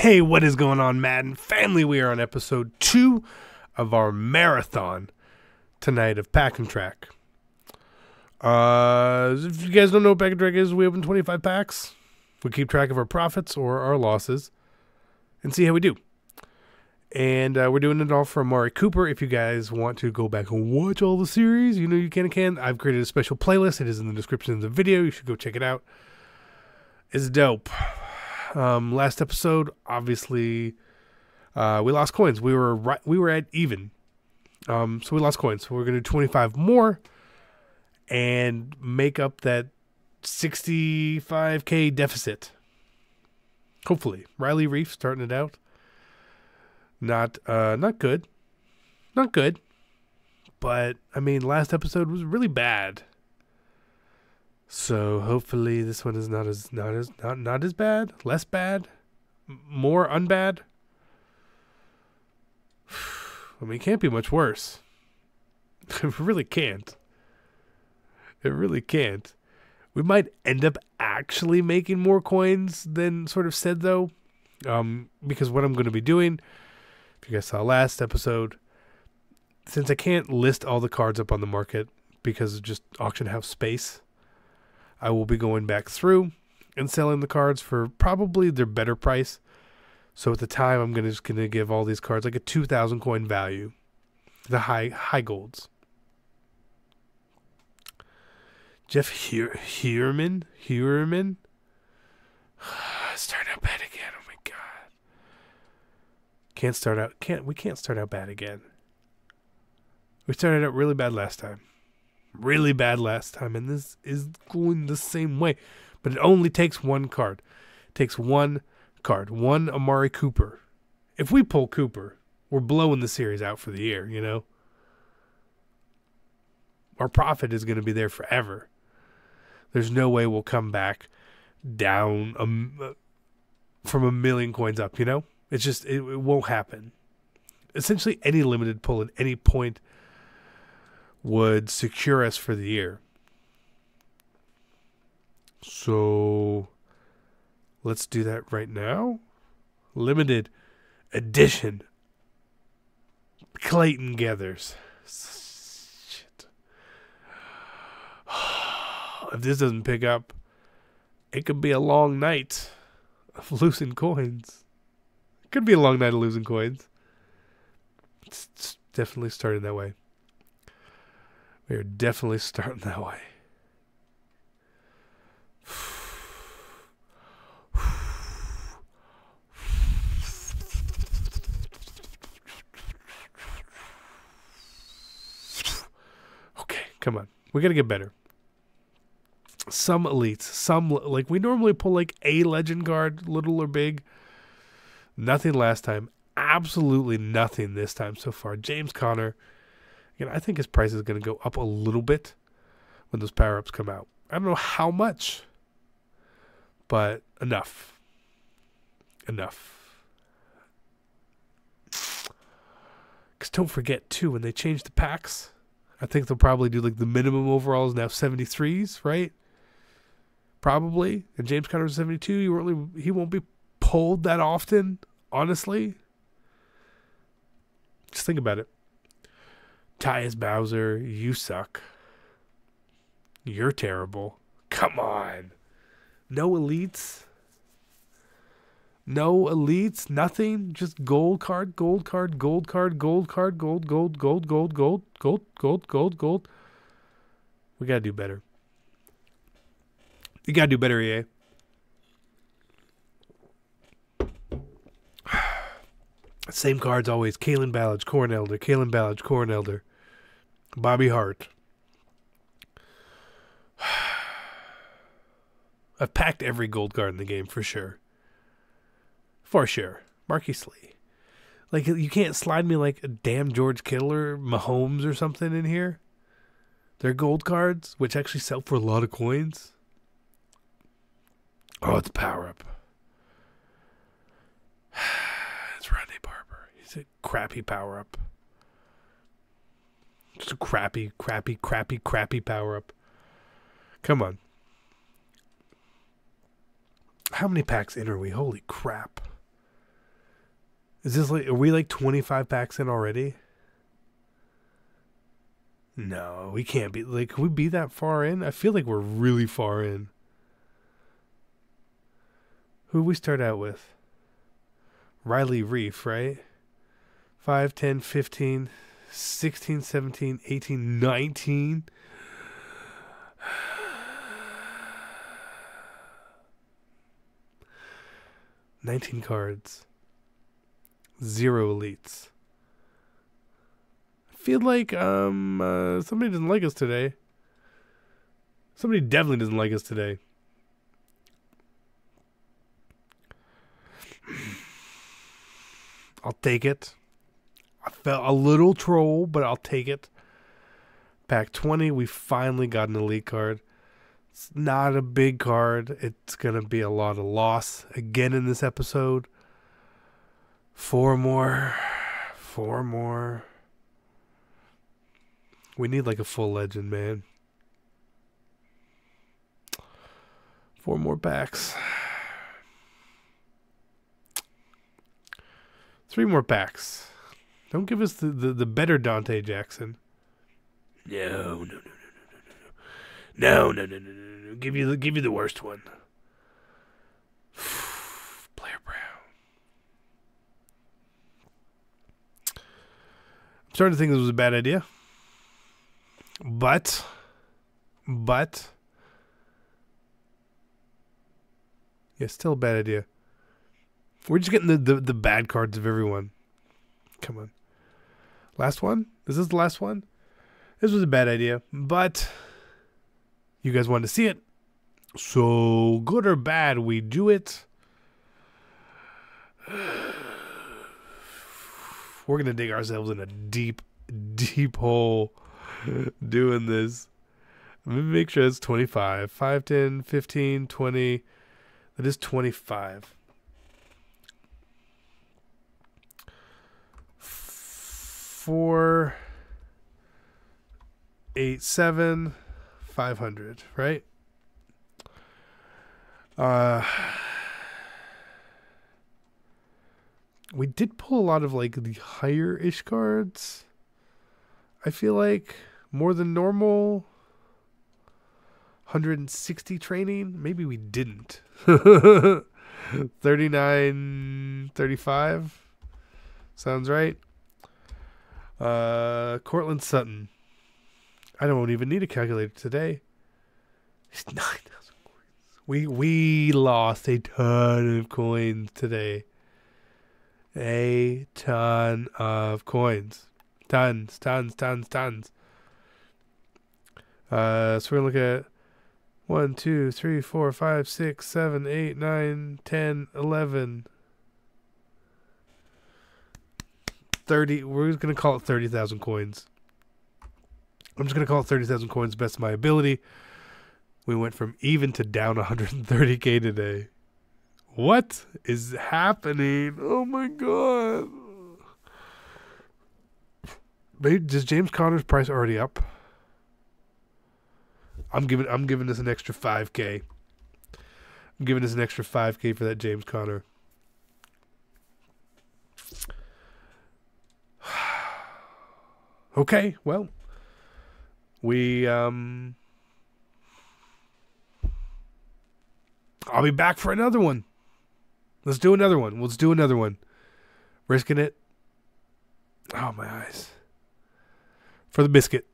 Hey, what is going on, Madden family? We are on episode two of our marathon tonight of Pack and Track. Uh, if you guys don't know what Pack and Track is, we open 25 packs. We keep track of our profits or our losses and see how we do. And uh, we're doing it all for Amari Cooper. If you guys want to go back and watch all the series, you know you can and can. I've created a special playlist. It is in the description of the video. You should go check it out. It's dope. Um, last episode, obviously, uh, we lost coins. We were right. We were at even. Um, so we lost coins. So we're gonna do 25 more, and make up that 65k deficit. Hopefully, Riley Reiff starting it out. Not uh not good. Not good. But I mean last episode was really bad. So hopefully this one is not as not as not not as bad, less bad, more unbad. I mean, it can't be much worse. It really can't. It really can't. We might end up actually making more coins than sort of said though. Um, because what I'm going to be doing if you guys saw last episode, since I can't list all the cards up on the market because of just auction house space, I will be going back through and selling the cards for probably their better price. So at the time, I'm gonna just gonna give all these cards like a two thousand coin value, the high high golds. Jeff Heer- Heerman, start out bad again. Oh my god. Can't start out. Can't we can't start out bad again. We started out really bad last time, really bad last time, and this is going the same way. But it only takes one card. It takes one card, one Amari Cooper. If we pull Cooper, we're blowing the series out for the year. You know, our profit is going to be there forever. There's no way we'll come back down a m uh, from a million coins up. You know. It's just it, it won't happen. Essentially, any limited pull at any point would secure us for the year. So let's do that right now. Limited edition. Clayton Geathers. Shit. If this doesn't pick up, it could be a long night of losing coins. It Could be a long night of losing coins. It's, definitely starting that way. We are definitely starting that way. Okay, come on. We got to get better. Some elites, some like we normally pull like a legend guard, little or big. Nothing last time. Absolutely nothing this time so far. James Conner. I think his price is going to go up a little bit when those power ups come out. I don't know how much, but enough. Enough. Because don't forget, too, when they change the packs, I think they'll probably do like the minimum overall is now 73s, right? Probably. And James Conner's 72. He really, he won't be pulled that often, honestly. Just think about it. Tyus Bowser, you suck. You're terrible. Come on. No elites. No elites, nothing. Just gold card, gold card, gold card, gold card, gold, gold, gold, gold, gold, gold, gold, gold, gold. We gotta do better. You gotta do better, EA. Same cards always. Kalen Ballage, Corn Elder, Kalen Ballage, Corn Elder. Bobby Hart. I've packed every gold card in the game for sure. For sure. Marquise Lee. Like you can't slide me like a damn George Kittle or Mahomes or something in here. They're gold cards, which actually sell for a lot of coins. Oh, it's power up. it's Randy Barber. He's a crappy power up. Crappy, crappy, crappy, crappy power up. Come on. How many packs in are we? Holy crap. Is this like, are we like 25 packs in already? No, we can't be. Like, can we be that far in? I feel like we're really far in. Who we start out with? Riley Reiff, right? 5, 10, 15, 16, 17, 18, 19. Nineteen cards. Zero elites. I feel like um uh, somebody doesn't like us today. Somebody definitely doesn't like us today. I'll take it. I felt a little troll, but I'll take it. Pack 20, we finally got an elite card. It's not a big card. It's going to be a lot of loss again in this episode. Four more. Four more. We need like a full legend, man. Four more packs. Three more packs. Don't give us the, the, the better Dante Jackson. No, no, no, no, no, no, no, no, no, no, no, no. Give you the give you the worst one. Blair Brown. I'm starting to think this was a bad idea. But, but, yeah, still a bad idea. We're just getting the, the, the bad cards of everyone. Come on. Last one? This is this the last one? This was a bad idea, but you guys wanted to see it. So, good or bad, we do it. We're going to dig ourselves in a deep, deep hole doing this. Let me make sure it's 25. 5, 10, 15, 20. That is 25. Four eight seven five hundred, right? Uh we did pull a lot of like the higher ish cards. I feel like more than normal. 160 training? Maybe we didn't. 39 35 sounds right. Uh, Courtland Sutton. I don't even need a calculator today. It's 9,000 coins. We, we lost a ton of coins today. A ton of coins. Tons, tons, tons, tons. Uh, so we're going to look at 1, 2, 3, 4, 5, 6, 7, 8, 9, 10, 11, thirty. We're gonna call it thirty thousand coins. I'm just gonna call it thirty thousand coins, best of my ability. We went from even to down 130k today. What is happening? Oh my god. Maybe, does James Conner's price already up? I'm giving I'm giving this an extra 5k. I'm giving this an extra 5k for that James Conner. Okay, well, we um I'll be back for another one. Let's do another one. Let's do another one. Risking it. Oh my eyes. For the biscuit.